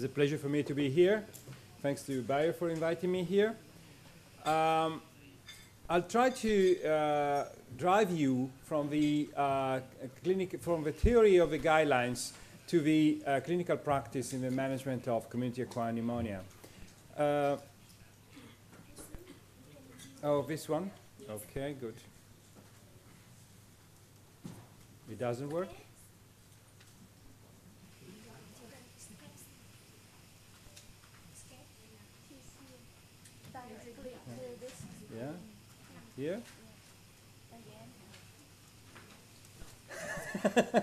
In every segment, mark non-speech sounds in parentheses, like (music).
It's a pleasure for me to be here. Thanks to Bayer for inviting me here. Um, I'll try to uh, drive you from the uh, clinic, from the theory of the guidelines to the uh, clinical practice in the management of community-acquired pneumonia. Uh, oh, this one? Okay, good. It doesn't work? Yeah? Here? (laughs)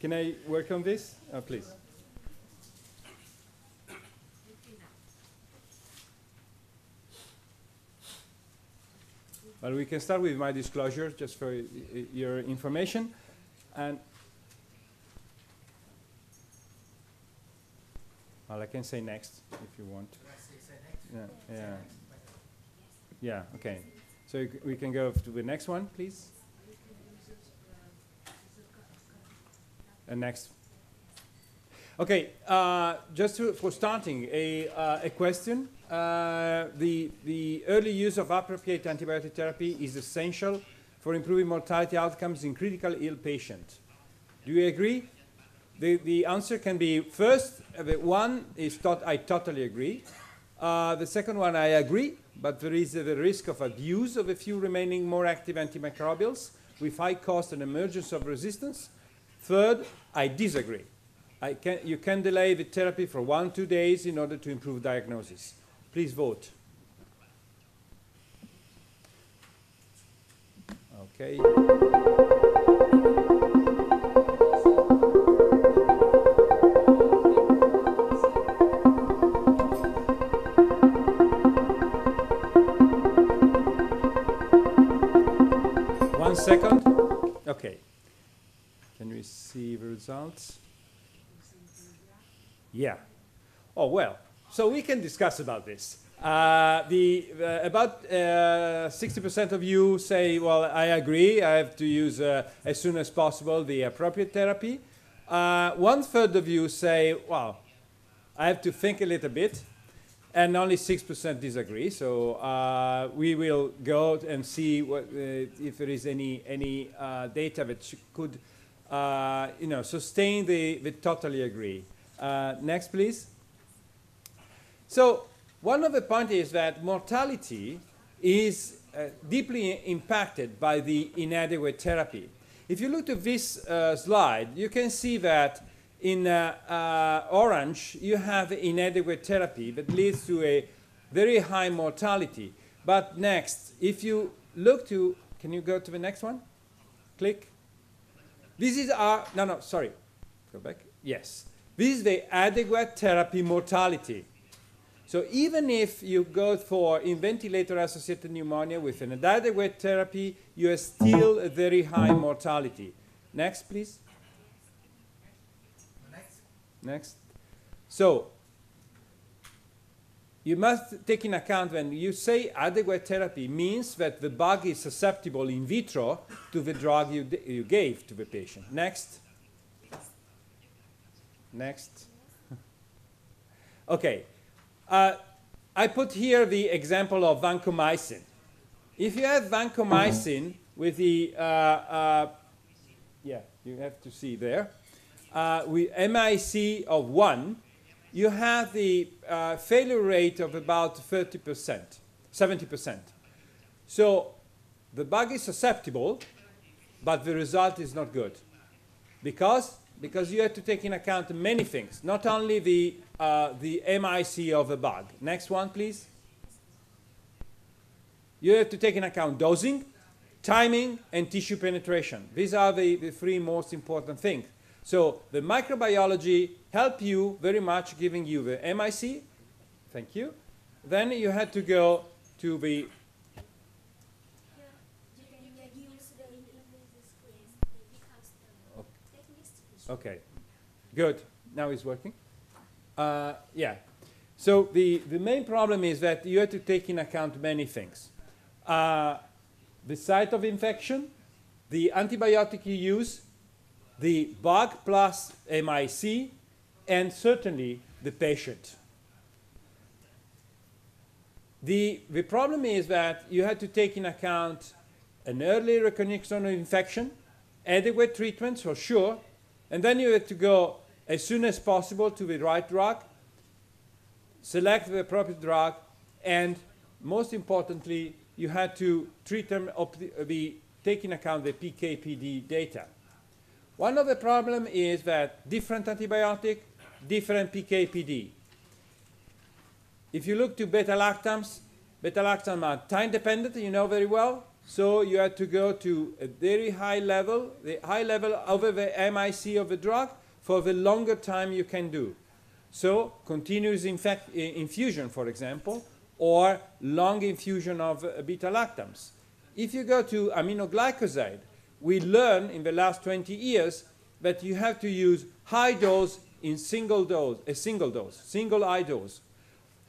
Can I work on this? Oh, please. Well, we can start with my disclosure, just for your information. And well, I can say next if you want. Yeah, yeah. Yeah, okay. So we can go to the next one, please. And next. Okay, uh, just to, for starting, a, uh, a question. Uh, the, the early use of appropriate antibiotic therapy is essential for improving mortality outcomes in critical ill patients. Do you agree? The, the answer can be first, uh, one is tot I totally agree. Uh, the second one, I agree, but there is the risk of abuse of a few remaining more active antimicrobials with high cost and emergence of resistance. Third, I disagree. I can, you can delay the therapy for one, two days in order to improve diagnosis. Please vote. Okay. Second. Okay. Can we see the results? Yeah. Oh, well. So we can discuss about this. Uh, the, uh, about 60% of you say, well, I agree, I have to use uh, as soon as possible the appropriate therapy. Uh, one third of you say, well, I have to think a little bit, and only 6% disagree. So uh, we will go and see what, if there is any, any data that could you know, sustain the, the totally agree. next, please. So one of the points is that mortality is uh, deeply impacted by the inadequate therapy. If you look at this uh, slide, you can see that in uh, uh orange, you have inadequate therapy that leads to a very high mortality. But next, if you look to, can you go to the next one? Click. This is our, no, no, sorry. Go back. Yes. This is the adequate therapy mortality. So even if you go for in ventilator-associated pneumonia with an adequate therapy, you have still a very high mortality. Next, please. Next. So you must take in account when you say adequate therapy means that the bug is susceptible in vitro to the drug you, you gave to the patient. Next. Next. (laughs) okay. Uh, I put here the example of vancomycin. If you have vancomycin with the, uh, uh, yeah, you have to see there, uh, with MIC of 1, you have the uh, failure rate of about 30%, 70%. So the bug is susceptible, but the result is not good. Because? Because you have to take in account many things, not only the uh, the MIC of a bug. Next one, please. You have to take in account dosing, timing, and tissue penetration. These are the, the three most important things. So the microbiology help you very much giving you the MIC. Thank you. Then you had to go to the Okay, good. Now it's working. Uh, yeah. So the, the main problem is that you have to take in account many things. Uh, the site of infection, the antibiotic you use, the bug plus MIC, and certainly the patient. The, the problem is that you had to take in account an early recognition of infection, adequate treatment for sure, and then you had to go as soon as possible to the right drug, select the appropriate drug, and most importantly, you had to treat them, the, take in account the PK/PD data. One of the problems is that different antibiotic, different PK/PD. If you look to beta-lactams, beta-lactams are time dependent, you know very well. So you have to go to a very high level, the high level over the MIC of the drug for the longer time you can do. So continuous infusion, for example, or long infusion of uh, beta-lactams. If you go to aminoglycoside, we learn in the last 20 years that you have to use high dose in single dose, a single dose, single high dose.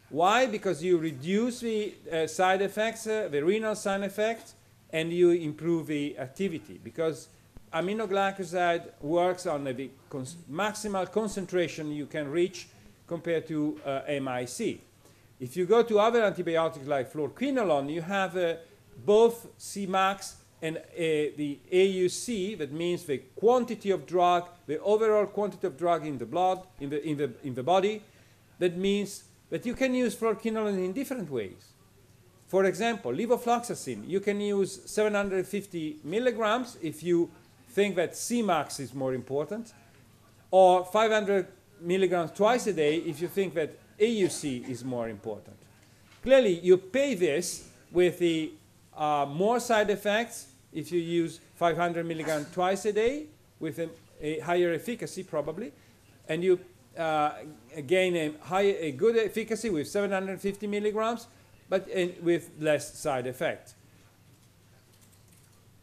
Why? Because you reduce the uh, side effects, uh, the renal side effects, and you improve the activity. Because aminoglycoside works on the maximal concentration you can reach compared to uh, MIC. If you go to other antibiotics like fluoroquinolone, you have uh, both Cmax and uh, the AUC, that means the quantity of drug, the overall quantity of drug in the blood, in the, in the, in the body. That means that you can use fluoroquinolone in different ways. For example, levofloxacin, you can use 750 milligrams if you think that Cmax is more important, or 500 milligrams twice a day if you think that AUC is more important. Clearly, you pay this with the uh, more side effects if you use 500 milligram twice a day with a, a higher efficacy probably, and you uh, gain a, high, a good efficacy with 750 milligrams, but in, with less side effect.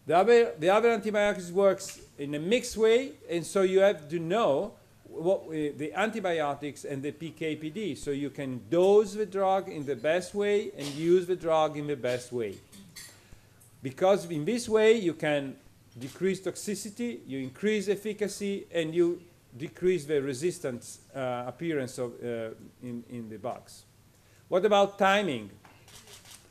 The other, the other antibiotics works in a mixed way, and so you have to know what, uh, the antibiotics and the PKPD, so you can dose the drug in the best way and use the drug in the best way. Because in this way you can decrease toxicity, you increase efficacy, and you decrease the resistance uh, appearance of, uh, in, in the bugs. What about timing?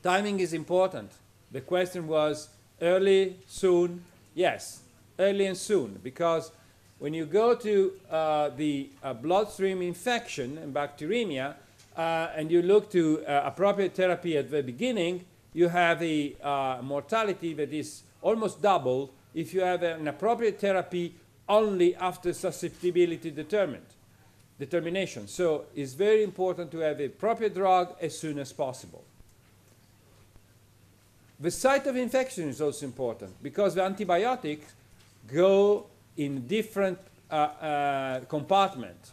Timing is important. The question was early, soon? Yes, early and soon, because when you go to uh, the uh, bloodstream infection and bacteremia, uh, and you look to uh, appropriate therapy at the beginning, you have a uh, mortality that is almost double if you have an appropriate therapy only after susceptibility determined, determination. So it's very important to have a proper drug as soon as possible. The site of infection is also important because the antibiotics go in different uh, uh, compartments.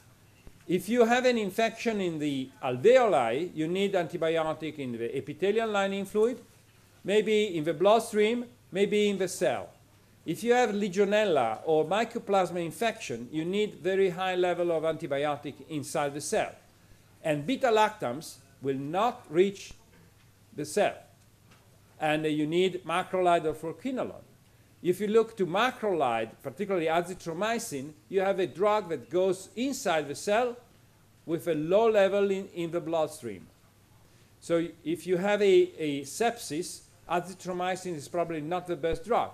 If you have an infection in the alveoli, you need antibiotic in the epithelial lining fluid, maybe in the bloodstream, maybe in the cell. If you have Legionella or mycoplasma infection, you need very high level of antibiotic inside the cell. And beta-lactams will not reach the cell. And uh, you need macrolide or fluoroquinolone. If you look to macrolide, particularly azithromycin, you have a drug that goes inside the cell with a low level in, in the bloodstream. So if you have a, a sepsis, azithromycin is probably not the best drug.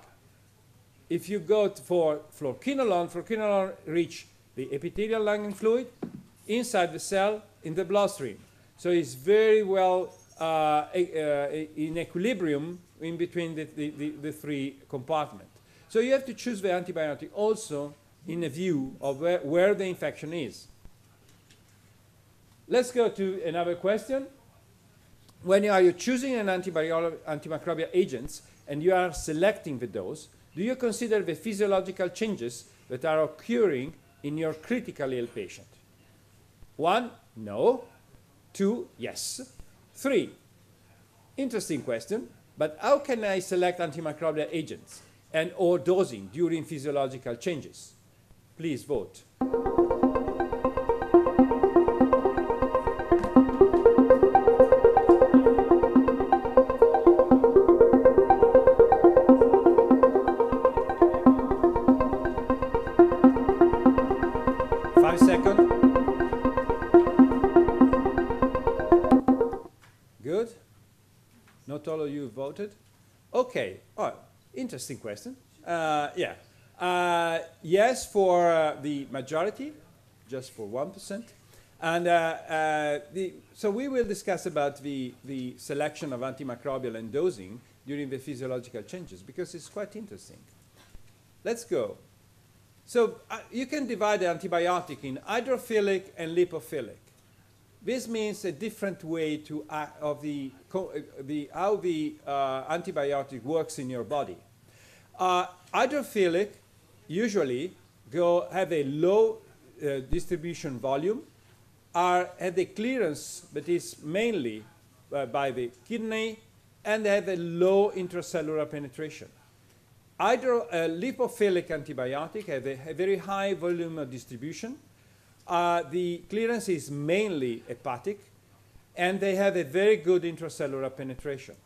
If you go for fluoroquinolone, fluoroquinolone reach the epithelial lining fluid inside the cell in the bloodstream. So it's very well uh, uh, in equilibrium in between the, the, the, the three compartments. So you have to choose the antibiotic also in a view of where, where the infection is. Let's go to another question. When you are choosing an antimicrobial agent and you are selecting the dose, do you consider the physiological changes that are occurring in your critically ill patient? One, no. Two, yes. Three, interesting question. But how can I select antimicrobial agents and or dosing during physiological changes? Please vote. Interesting question. Uh, yeah. Uh, yes, for uh, the majority, just for 1%. And uh, uh, the, so we will discuss about the, the selection of antimicrobial and dosing during the physiological changes because it's quite interesting. Let's go. So uh, you can divide the antibiotic in hydrophilic and lipophilic. This means a different way to act of the, uh, the how the uh, antibiotic works in your body. Uh, hydrophilic usually go have a low uh, distribution volume, are have a clearance that is mainly uh, by the kidney, and they have a low intracellular penetration. Hydro, uh, lipophilic antibiotic have a, a, very high volume of distribution. Uh, the clearance is mainly hepatic, and they have a very good intracellular penetration.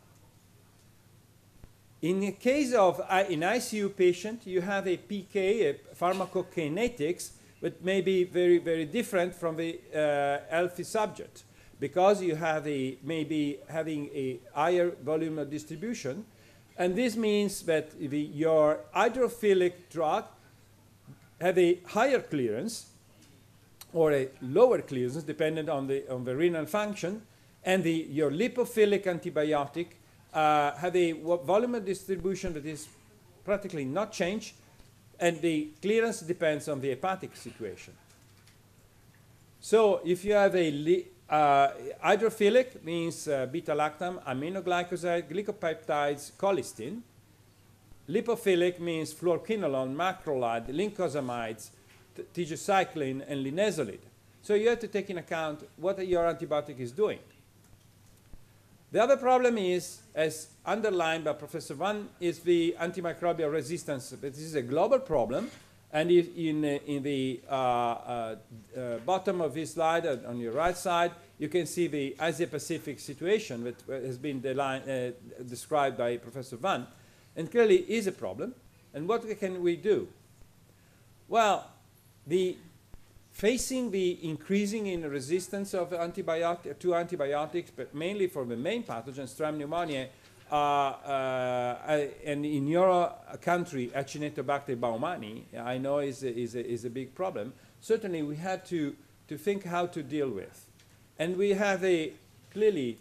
In the case of uh, an ICU patient, you have a PK, a pharmacokinetics, but may be very, very different from the uh, healthy subject. Because you have a, maybe having a higher volume of distribution, and this means that the, your hydrophilic drug have a higher clearance or a lower clearance, dependent on the, on the renal function, and the, your lipophilic antibiotic uh, have a volume distribution that is practically not changed, and the clearance depends on the hepatic situation. So if you have a uh, hydrophilic means uh, beta-lactam, aminoglycoside, glycopeptides, colistin. Lipophilic means fluoroquinolone, macrolide, lincosamides, tigecycline, and linezolid. So you have to take in account what your antibiotic is doing. The other problem is, as underlined by Professor Van, is the antimicrobial resistance. This is a global problem. And in, uh, in the uh, uh, uh, bottom of this slide, on your right side, you can see the Asia-Pacific situation that has been described by Professor Van, and clearly is a problem. And what can we do? Well, the facing the increasing in resistance of antibiotic, to antibiotics, but mainly for the main pathogen, Strep pneumoniae, uh, uh, and in your country, Acinetobacter baumannii, I know is a, is, a, is a big problem. Certainly, we had to, to think how to deal with. And we have a clearly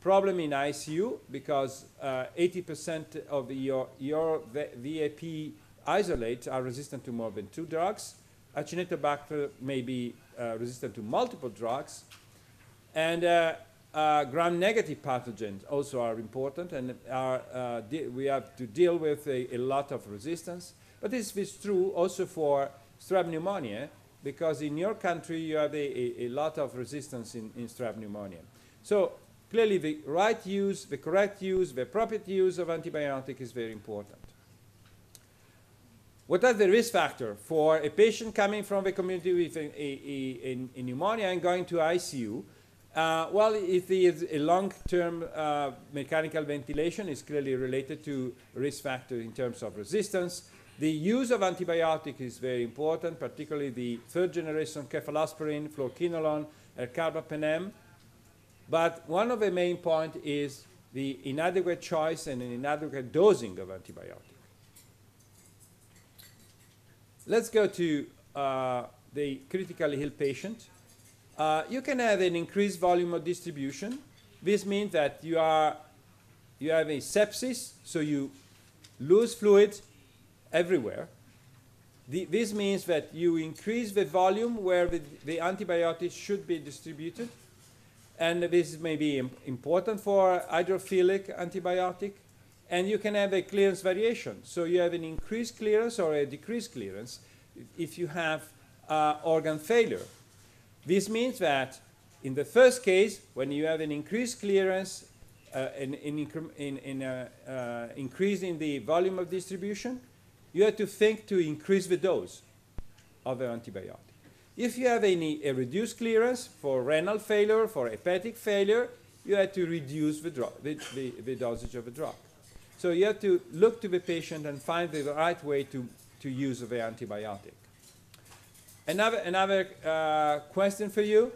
problem in ICU because 80% uh, of your, your VAP isolates are resistant to more than two drugs. Acinetobacter may be uh, resistant to multiple drugs. And uh, uh, gram-negative pathogens also are important, and are, uh, we have to deal with a, a, lot of resistance. But this is true also for strep pneumonia, because in your country you have a, a lot of resistance in, in strep pneumonia. So clearly the right use, the correct use, the appropriate use of antibiotic is very important. What are the risk factors for a patient coming from the community with a, a, a pneumonia and going to ICU? Uh, well, if is a long-term uh, mechanical ventilation is clearly related to risk factor in terms of resistance. The use of antibiotic is very important, particularly the third generation cephalosporin, fluoroquinolone, and carbapenem. But one of the main points is the inadequate choice and an inadequate dosing of antibiotic. Let's go to uh, the critically ill patient. Uh, you can have an increased volume of distribution. This means that you, are, you have a sepsis, so you lose fluid everywhere. The, this means that you increase the volume where the, the antibiotics should be distributed. And this may be Im important for hydrophilic antibiotic and you can have a clearance variation. So you have an increased clearance or a decreased clearance if you have uh, organ failure. This means that in the first case, when you have an increased clearance, uh, in, in, in, in uh, uh, increase in the volume of distribution, you have to think to increase the dose of the antibiotic. If you have any, a reduced clearance for renal failure, for hepatic failure, you have to reduce the, the, the, the dosage of the drug. So you have to look to the patient and find the right way to, to use the antibiotic. Another, another uh, question for you.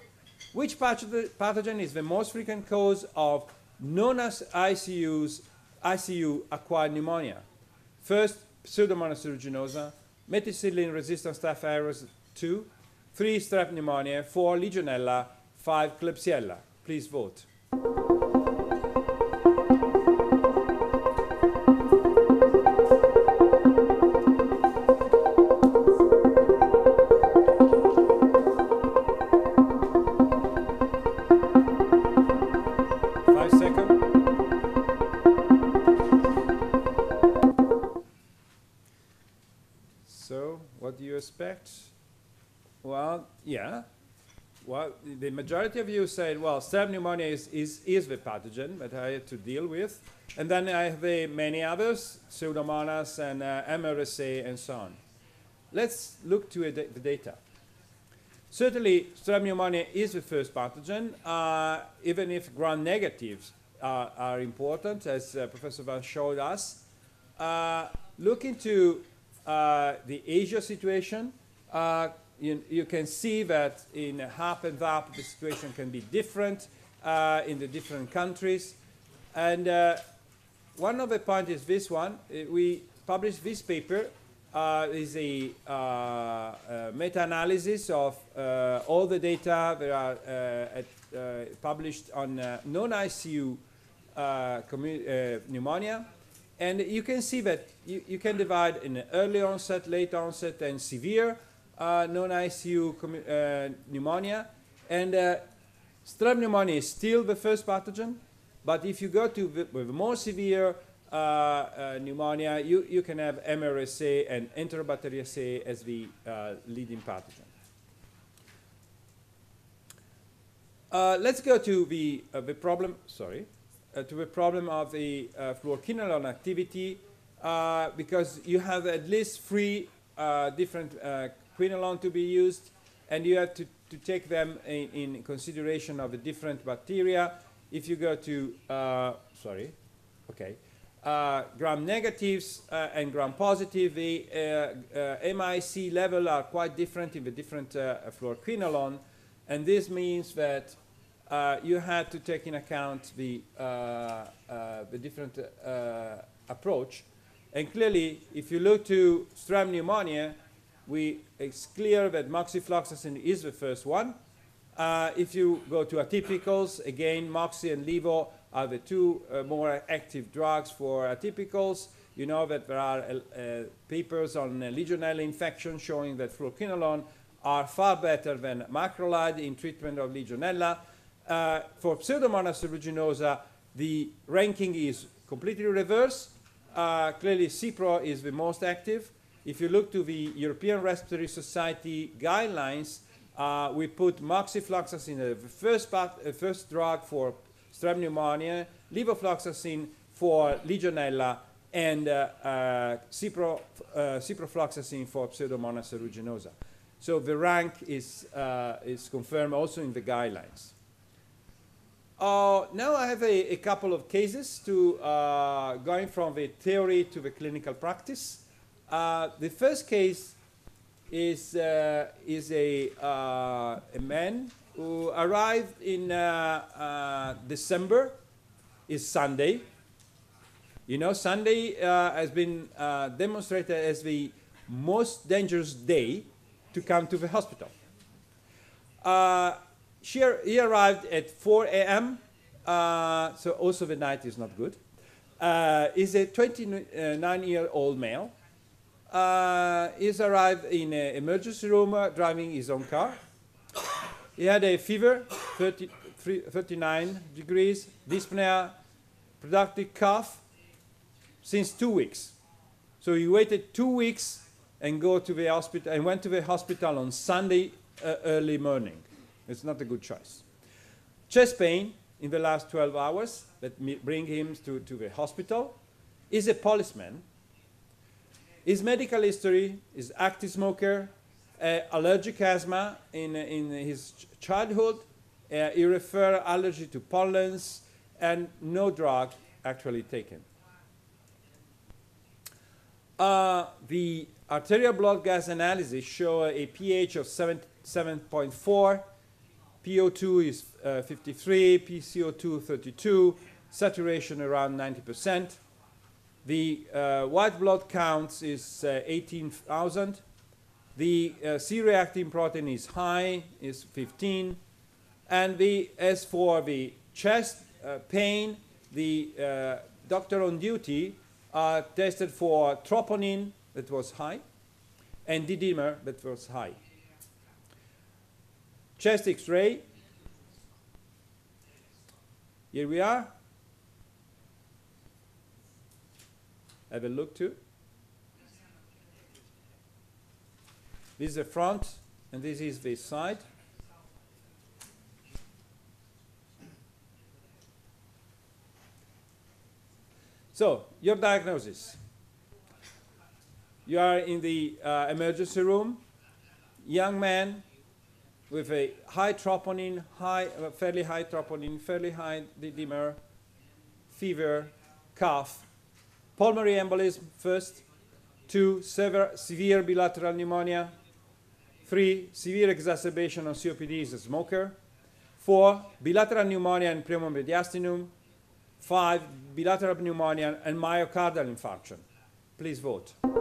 Which pathogen is the most frequent cause of non-ICUs, ICU acquired pneumonia. First, Pseudomonas aeruginosa, methicillin-resistant staph aureus 2, 3 strep pneumonia, 4 Legionella, 5 Klebsiella. Please vote. The majority of you said, well, strep pneumonia is, is, is the pathogen that I had to deal with. And then I have uh, many others, Pseudomonas and uh, MRSA and so on. Let's look to the data. Certainly, strep pneumonia is the first pathogen, uh, even if gram negatives are, are important, as uh, Professor Van showed us. Uh, look into uh, the Asia situation. Uh, you, you, can see that in HAP and VAP, the situation can be different uh, in the different countries. And one of the points is this one. we published this paper uh, is a uh, uh, meta-analysis of uh, all the data that are uh, at, uh, published on non-ICU pneumonia. And you can see that you, you, can divide in early onset, late onset, and severe Uh, non-ICU uh, pneumonia. And uh, strep pneumonia is still the first pathogen, but if you go to with more severe uh, uh, pneumonia, you, you can have MRSA and Enterobacteriaceae as the uh, leading pathogen. let's go to the, the problem, sorry, to the problem of the fluoroquinolone activity because you have at least three different quinolone to be used and you have to, to take them in, in, consideration of the different bacteria. If you go to, uh, sorry, okay, uh, gram negatives uh, and gram positive, the uh, uh MIC level are quite different in the different uh, fluoroquinolone, and this means that you had to take in account the, the different approach. And clearly, if you look to strep pneumonia, we, it's clear that moxifloxacin is the first one. if you go to atypicals, again, moxi and levo are the two uh, more active drugs for atypicals. You know that there are uh, uh papers on uh, Legionella infection showing that fluoroquinolone are far better than macrolide in treatment of Legionella. Uh, for Pseudomonas aeruginosa, the ranking is completely reversed. clearly, Cipro is the most active. If you look to the European Respiratory Society guidelines, uh, we put moxifloxacin, as the first, part, uh, first drug for strep pneumonia, levofloxacin for Legionella, and uh, uh, cipro, uh, ciprofloxacin for Pseudomonas aeruginosa. So the rank is, uh, is confirmed also in the guidelines. Uh, now I have a, a, couple of cases to going from the theory to the clinical practice. The first case is, is a, a man who arrived in uh, uh, December is Sunday. You know, Sunday uh, has been uh, demonstrated as the most dangerous day to come to the hospital. Uh, she, he arrived at 4 a.m., uh, so also the night is not good. he's a 29-year-old male. He's arrived in an emergency room driving his own car. He had a fever, 30, 39 degrees, dyspnea, productive cough, since two weeks. So he waited two weeks and go to the hospital and went to the hospital on Sunday uh, early morning. It's not a good choice. Chest pain in the last 12 hours that bring him to, to the hospital. Is a policeman. His medical history is active smoker, uh, allergic asthma in, in his ch childhood. Uh, he referred allergy to pollens and no drug actually taken. Uh, the arterial blood gas analysis show a pH of 7.4, PO2 is uh, 53, PCO2 32, saturation around 90%. The uh, white blood counts is uh, 18,000. The uh, C-reacting protein is high, is 15. And the, as for the chest uh, pain, the uh, doctor on duty uh, tested for troponin that was high and D-dimer that was high. Chest X-ray. Here we are. Have a look too. This is the front, and this is the side. So, your diagnosis. You are in the uh, emergency room, young man with a high troponin, high, uh, fairly high troponin, fairly high dimer, fever, cough, pulmonary embolism first, two, severe, severe bilateral pneumonia, three, severe exacerbation of COPD as a smoker, four, bilateral pneumonia and pneumomediastinum, five, bilateral pneumonia and myocardial infarction. Please vote.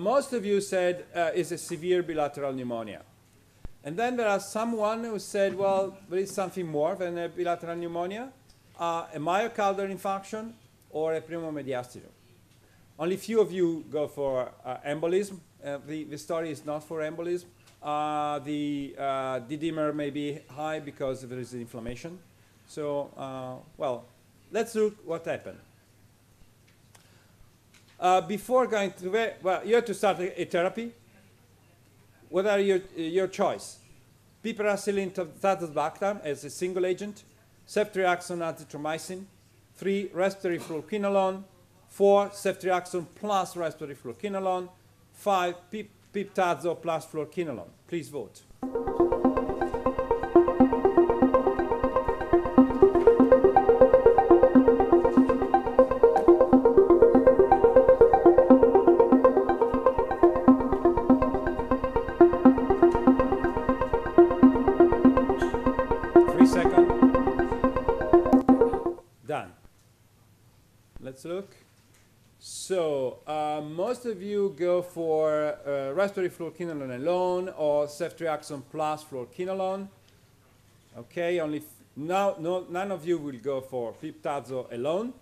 Most of you said uh, it's a severe bilateral pneumonia. And then there are someone who said, well, there is something more than a bilateral pneumonia, uh, a myocardial infarction or a pneumomediastinum. Only few of you go for uh, embolism. Uh, the, the story is not for embolism. Uh, the uh, D-dimer may be high because there is inflammation. So, uh, well, let's look what happened. Uh, before going to the, well, you have to start a, a therapy. What are your, your choice? Piperacillin tazobactam as a single agent, ceftriaxone azithromycin, three, respiratory fluoroquinolone, four, ceftriaxone plus respiratory fluoroquinolone, five, pip, piptazo plus fluoroquinolone. Please vote. Let's look. So, uh, most of you go for uh, respiratory fluoroquinolone alone or ceftriaxone plus fluoroquinolone. Okay, only now no, none of you will go for piptazo alone.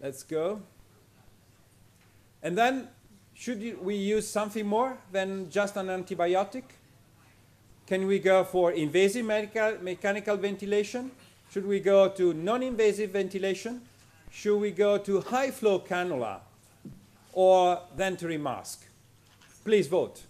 Let's go. And then, should we use something more than just an antibiotic? Can we go for invasive medical, mechanical ventilation? Should we go to non-invasive ventilation? Should we go to high flow cannula or venturi mask? Please vote.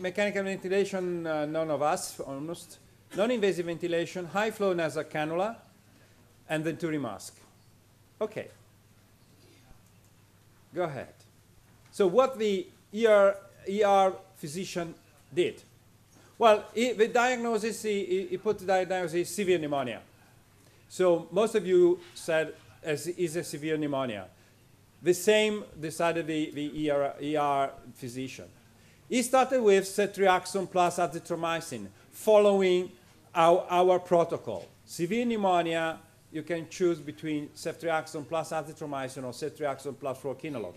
Mechanical ventilation, uh, none of us, almost. Non-invasive ventilation, high flow nasal cannula, and venturi mask. Okay. Go ahead. So what the ER, ER physician did? Well, he, the diagnosis, he, he- put the diagnosis severe pneumonia. So most of you said as is a severe pneumonia. The same decided the, the ER, ER physician. He started with ceftriaxone plus azithromycin, following our, our protocol. Severe pneumonia, you can choose between ceftriaxone plus azithromycin or ceftriaxone plus fluoroquinolone.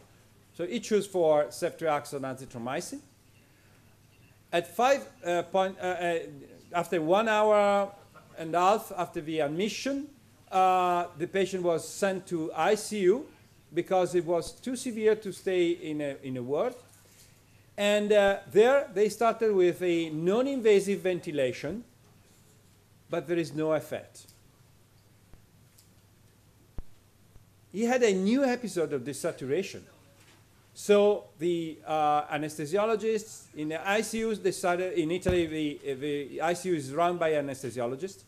So he chose for ceftriaxone azithromycin. At five uh, point, uh, uh, after one hour and a half after the admission, uh, the patient was sent to ICU because it was too severe to stay in a, in a ward. And uh, there they started with a non-invasive ventilation, but there is no effect. He had a new episode of desaturation. So the uh, anesthesiologists in the ICUs decided, in Italy the, the ICU is run by anesthesiologists,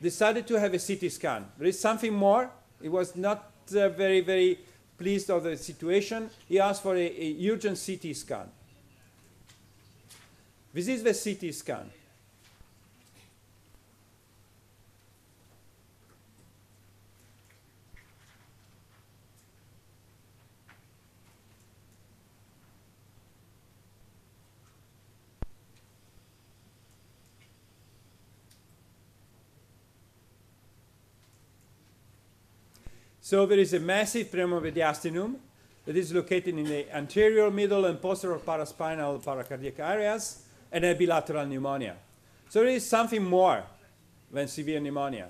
decided to have a CT scan. There is something more. He was not uh, very, very pleased of the situation. He asked for a, a urgent CT scan. This is the CT scan. So there is a massive pneumomediastinum that is located in the anterior, middle, and posterior paraspinal paracardiac areas and a bilateral pneumonia. So there is something more than severe pneumonia.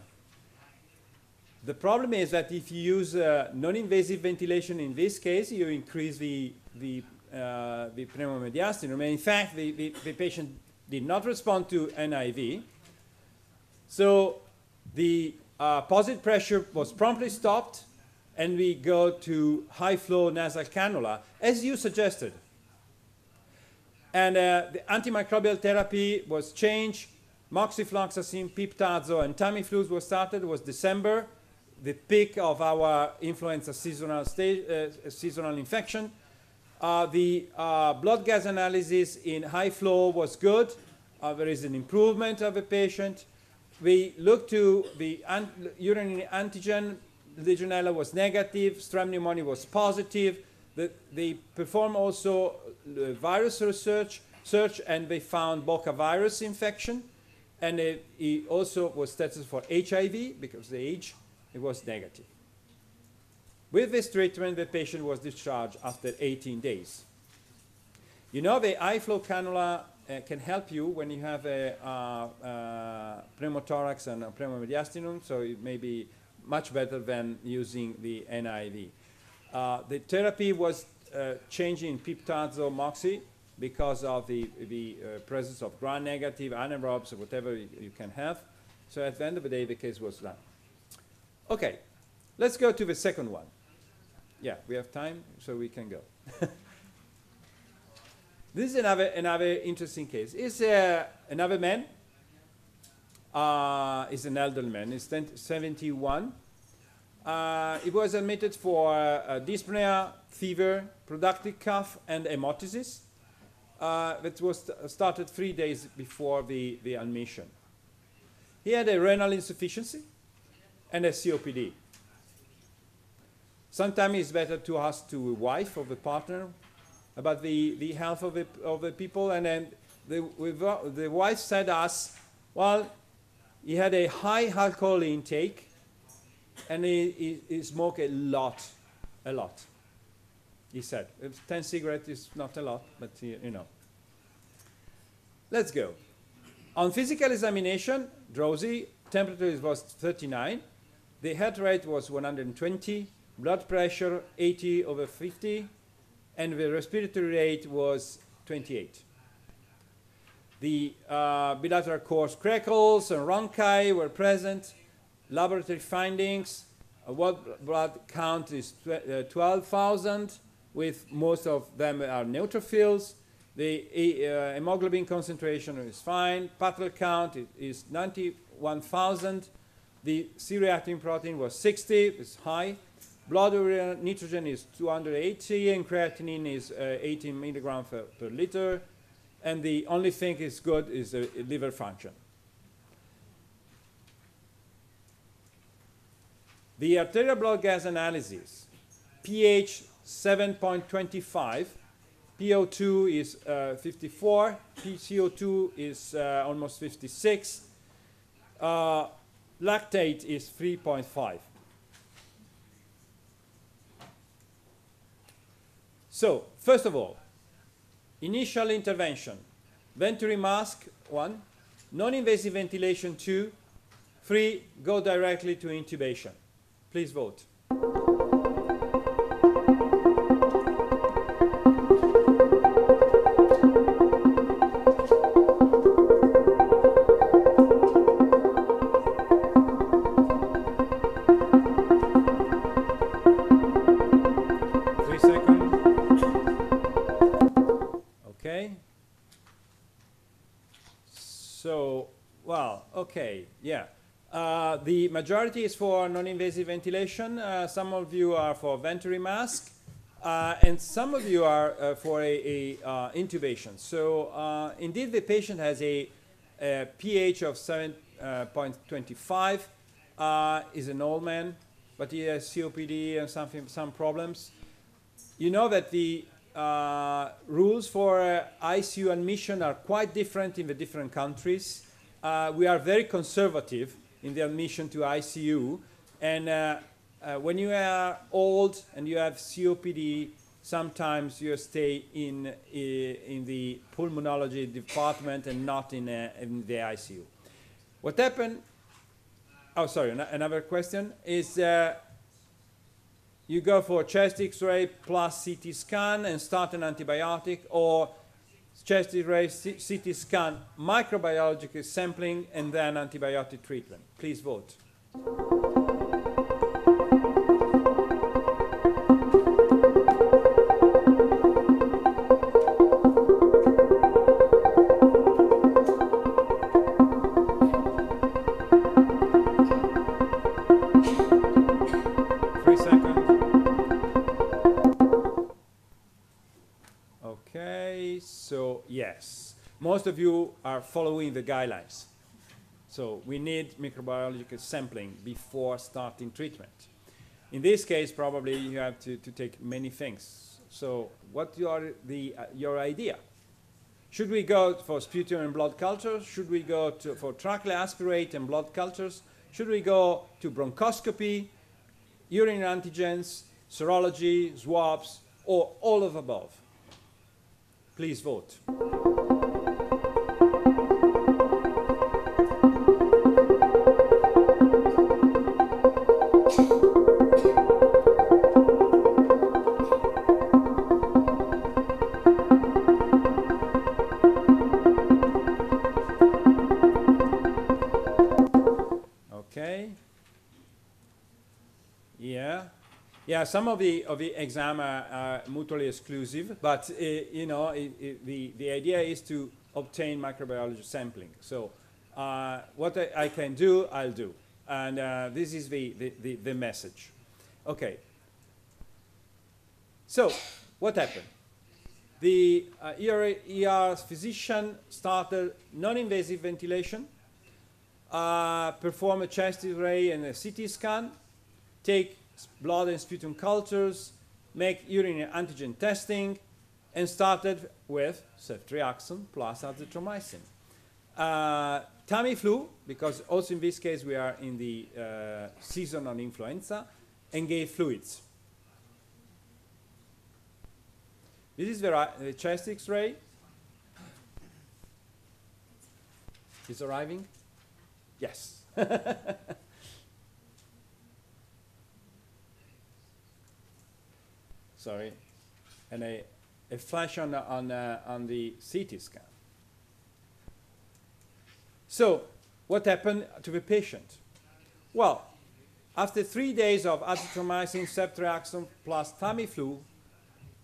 The problem is that if you use uh, non-invasive ventilation in this case, you increase the, the, uh, the pneumomediastinum. And in fact, the, the, the patient did not respond to NIV. So the uh, positive pressure was promptly stopped, and we go to high flow nasal cannula, as you suggested. And uh, the antimicrobial therapy was changed. Moxifloxacin, Piptazo, and Tamiflu was started. It was December, the peak of our influenza seasonal, uh, seasonal infection. Uh, the uh, blood gas analysis in high flow was good. Uh, there is an improvement of the patient we looked to the an urinary antigen. Legionella was negative. Strep pneumoniae was positive. The, they performed also uh, virus research, search, and they found Boca virus infection. And it, he also was tested for HIV because the age it was negative. With this treatment, the patient was discharged after 18 days. You know, the high-flow cannula uh, can help you when you have a uh, uh, pneumothorax and a pneumomediastinum, so it may be much better than using the NIV. Uh, the therapy was uh, changing in Piptazo Moxi because of the, the uh, presence of gram-negative anaerobes or whatever you, you can have. So at the end of the day, the case was done. Okay, let's go to the second one. Yeah, we have time, so we can go. (laughs) This is another, another interesting case. It's uh, another man. Uh, he's an elderly man. He's 71. Uh, he was admitted for uh, dyspnea, fever, productive cough, and hemolysis. Uh, that was st started three days before the, the admission. He had a renal insufficiency and a COPD. Sometimes it's better to ask to a wife or the partner about the, the health of the, of the people. And then the, the wife said us, well, he had a high alcohol intake and he, he, he smoked a lot, a lot. He said, 10 cigarettes is not a lot, but you know. Let's go. On physical examination, drowsy, temperature was 39, the heart rate was 120, blood pressure 80 over 50, and the respiratory rate was 28. The uh, bilateral coarse crackles and rhonchi were present. Laboratory findings, uh, blood count is uh, 12,000, with most of them are neutrophils. The uh, hemoglobin concentration is fine. Platelet count is 91,000. The C-reactive protein was 60, it's high. Blood urea nitrogen is 280 and creatinine is uh, 18 milligram per, per, liter. And the only thing is good is the liver function. The arterial blood gas analysis, pH 7.25, PO2 is uh, 54, PCO2 is uh, almost 56, uh, lactate is 3.5. So, first of all, initial intervention, venturi mask, one, non-invasive ventilation, two, three, go directly to intubation. Please vote. Majority is for non-invasive ventilation. Uh, some of you are for venturi mask, uh, and some of you are uh, for a, a uh, intubation. So, uh, indeed, the patient has a, a pH of 7.25. is an old man, but he has COPD and something, some problems. You know that the uh, rules for uh, ICU admission are quite different in the different countries. Uh, we are very conservative in the admission to ICU, and uh, uh, when you are old and you have COPD, sometimes you stay in, in the pulmonology department and not in, in the ICU. What happened? Oh, sorry, another question is uh, you go for chest x-ray plus CT scan and start an antibiotic, or chest x-ray, CT scan, microbiological sampling, and then antibiotic treatment. Please vote. Of you are following the guidelines. So we need microbiological sampling before starting treatment. In this case, probably you have to, to take many things. So what are the, uh, your idea? Should we go for sputum and blood cultures? Should we go to, for tracheal aspirate and blood cultures? Should we go to bronchoscopy, urine antigens, serology, swabs, or all of above? Please vote. Some of the of the exam are, are mutually exclusive, but uh, you know it, it, the the idea is to obtain microbiology sampling. So uh, what I, I, can do, I'll do, and uh, this is the, the, the the message. Okay. So what happened? The ER, ER physician started non-invasive ventilation, uh, perform a chest X-ray and a CT scan, take blood and sputum cultures, make urinary antigen testing, and started with ceftriaxone plus azithromycin. Uh, Tamiflu, because also in this case we are in the uh, season on influenza, and gave fluids. This is the, the chest x-ray. Is arriving? Yes. (laughs) sorry, and a, a flash on the, on, on the CT scan. So, what happened to the patient? Well, after three days of azithromycin, ceftriaxone plus Tamiflu,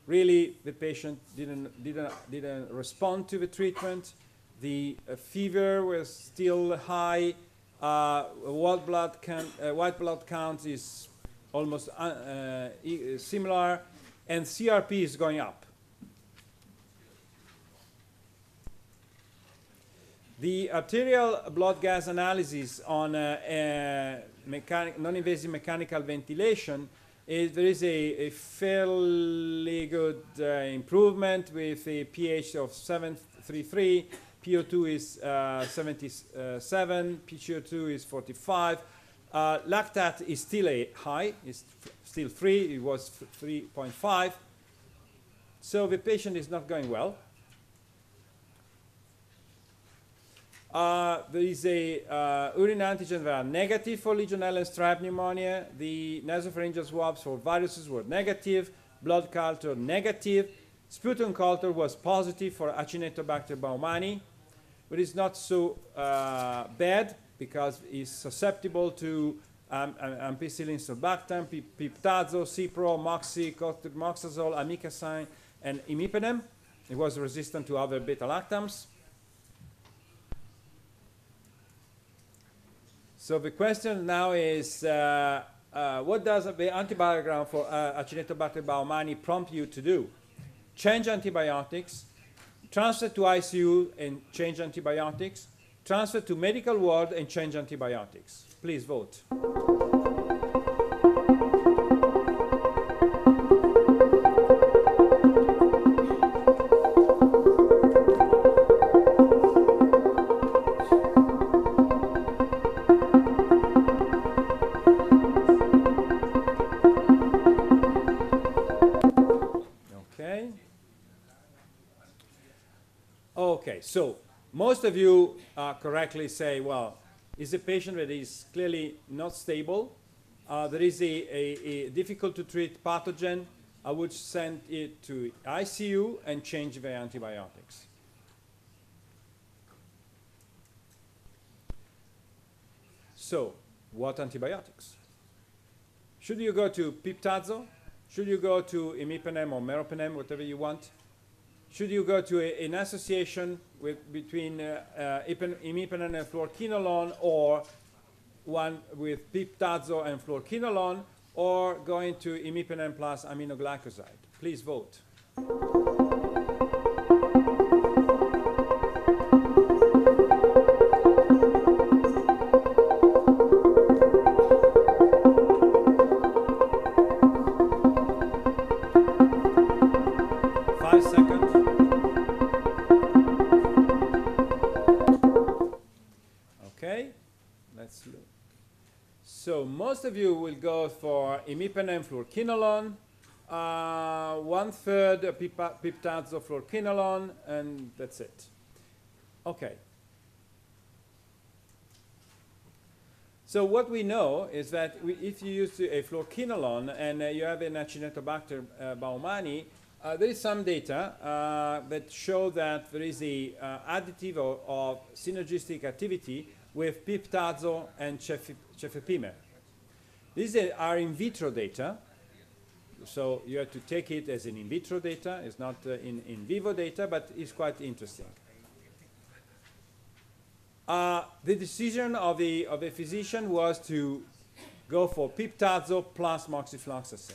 really the patient didn't, didn't, didn't respond to the treatment. The uh, fever was still high. Uh, white, blood uh, white blood count is almost uh, uh, similar and CRP is going up. The arterial blood gas analysis on uh, uh, non-invasive mechanical ventilation is there is a, a fairly good uh, improvement with a pH of 733, PO2 is uh, 77, PCO2 is 45. Uh, lactate is still a high, it's still 3, it was 3.5. So the patient is not going well. Uh, there is a uh, urine antigen that are negative for Legionella and strep pneumonia. The nasopharyngeal swabs for viruses were negative. Blood culture negative. Sputum culture was positive for Acinetobacter baumannii, but it's not so uh, bad because it's susceptible to um, ampicillin sulbactam, piptazo, cipro, moxi, moxazole, amikacin, and imipenem. It was resistant to other beta-lactams. So the question now is, uh, uh, what does the antibiogram for uh, Acinetobacter baumannii prompt you to do? Change antibiotics, transfer to ICU and change antibiotics, transfer to medical world and change antibiotics. Please vote. Okay. Okay, so most of you uh, correctly say, well, is a patient that is clearly not stable. Uh, there is a, a, a difficult to treat pathogen. I would send it to ICU and change the antibiotics. So, what antibiotics? Should you go to piptazo? Should you go to imipenem or meropenem, whatever you want? Should you go to a, an association with, between uh, uh, ipen- imipenem and fluoroquinolone or one with piptazo and fluoroquinolone or going to imipenem plus aminoglycoside? Please vote. Go for imipenem fluoroquinolone, uh, one third pipa- piptazo fluoroquinolone, and that's it. Okay. So what we know is that we, if you use a fluoroquinolone and uh, you have an Acinetobacter uh, baumannii, uh, there is some data uh, that show that there is a uh, additive or, or synergistic activity with piptazo and cefep- cefepime. These are- in vitro data, so you have to take it as an in vitro data. It's not uh, in, in vivo data, but it's quite interesting. Uh, the decision of the, of the physician was to go for piptazo plus moxifloxacin.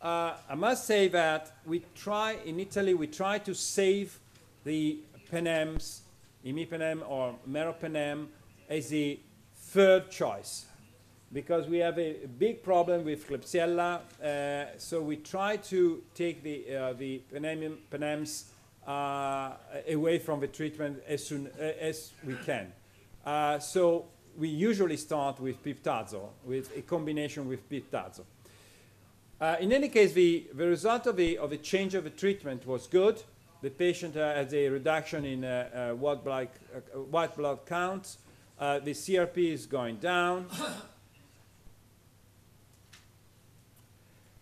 Uh, I must say that we try, in Italy, we try to save the penems, imipenem or meropenem, as the third choice because we have a, big problem with Klebsiella. Uh, so we try to take the, uh, the penem, penems uh, away from the treatment as soon uh, as we can. Uh, so we usually start with piptazo, with a combination with piptazo. Uh, in any case, the, the result of the, of the change of the treatment was good. The patient has a reduction in white, blood, white blood counts. The CRP is going down.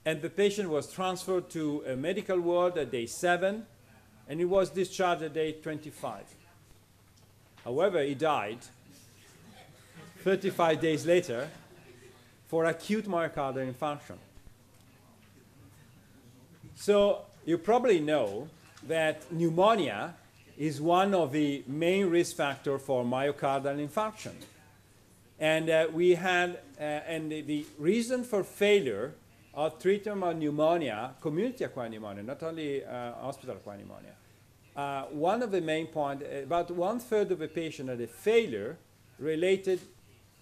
And the patient was transferred to a medical ward at day 7, and he was discharged at day 25. However, he died 35 days later for acute myocardial infarction. So you probably know that pneumonia is one of the main risk factors for myocardial infarction. And uh, we had, uh, and the, the reason for failure of treatment of pneumonia, community acquired pneumonia, not only uh, hospital acquired pneumonia, uh, one of the main points, about one third of the patient had a failure related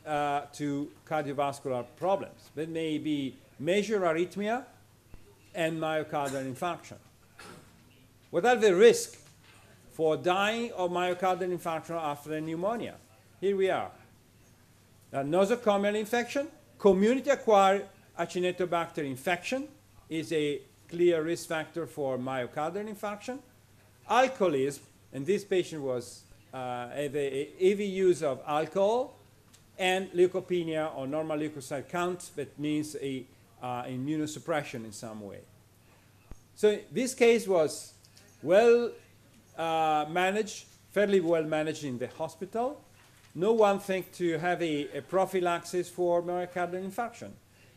uh, to cardiovascular problems. That may be major arrhythmia and myocardial infarction. What are the risks for dying of myocardial infarction after pneumonia? Here we are. A nosocomial infection, community acquired Acinetobacter infection is a clear risk factor for myocardial infarction. Alcoholism, and this patient was uh, a heavy use of alcohol, and leukopenia or normal leukocyte count that means a uh, immunosuppression in some way. So this case was well uh, managed, fairly well managed in the hospital. No one think to have a, a prophylaxis for myocardial infarction.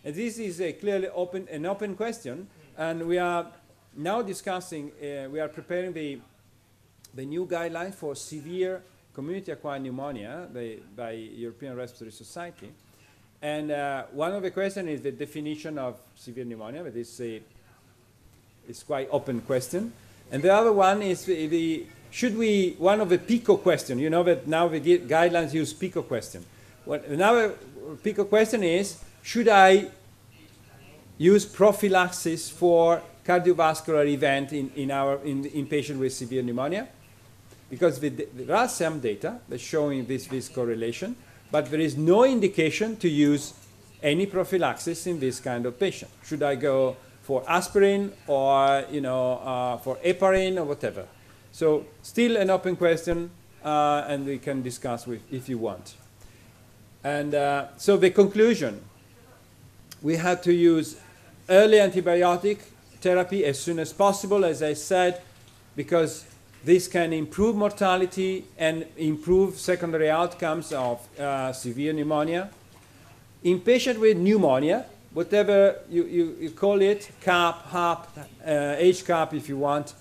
This is a clearly open, an open question, and we are now discussing, uh, we are preparing the, the new guideline for severe community-acquired pneumonia by, by European Respiratory Society. And uh, one of the questions is the definition of severe pneumonia, but it's a it's quite open question. And the other one is the, the should we, one of the PICO question, you know that now the guidelines use PICO question. What, another PICO question is, should I use prophylaxis for cardiovascular event in, in, our, in, in patient with severe pneumonia? Because the, there are some data that's showing this, this correlation, but there is no indication to use any prophylaxis in this kind of patient. Should I go for aspirin or you know uh, for heparin or whatever. So still an open question, uh, and we can discuss with if you want. And uh, so the conclusion, we had to use early antibiotic therapy as soon as possible, as I said, because this can improve mortality and improve secondary outcomes of uh, severe pneumonia. In patients with pneumonia, whatever you, you, you call it, CAP, HAP, uh, HCAP if you want,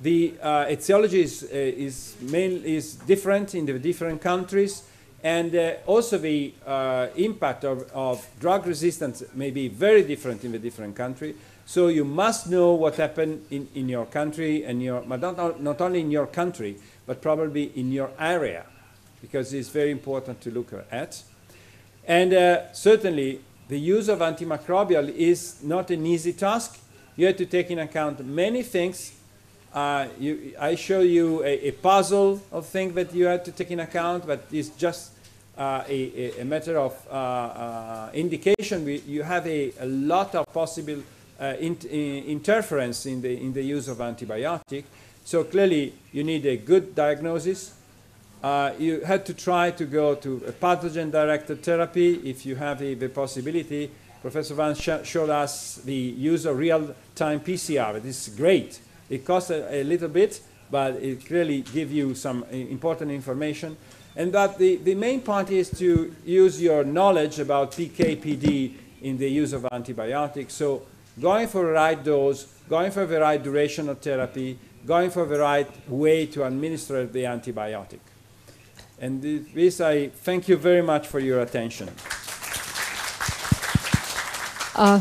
the uh, etiology is, uh, is, main, is different in the different countries, and uh, also the uh, impact of, of drug resistance may be very different in the different country. So you must know what happened in, in your country, and your, but not, not only in your country, but probably in your area, because it's very important to look at. And uh, certainly, the use of antimicrobial is not an easy task. You have to take in account many things. Uh, you, I show you a, a, puzzle of things that you have to take in account, but it's just uh, a, a, matter of uh, uh indication. We, you have a, a, lot of possible uh, in, in interference in the, in the use of antibiotic. So clearly, you need a good diagnosis, uh, you had to try to go to a pathogen-directed therapy if you have the, the possibility. Professor Van sh showed us the use of real-time PCR. This is great. It costs a, a, little bit, but it clearly gives you some uh, important information. And that the, the main point is to use your knowledge about PK/PD in the use of antibiotics. So going for the right dose, going for the right duration of therapy, going for the right way to administer the antibiotic. And this, I thank you very much for your attention. Uh,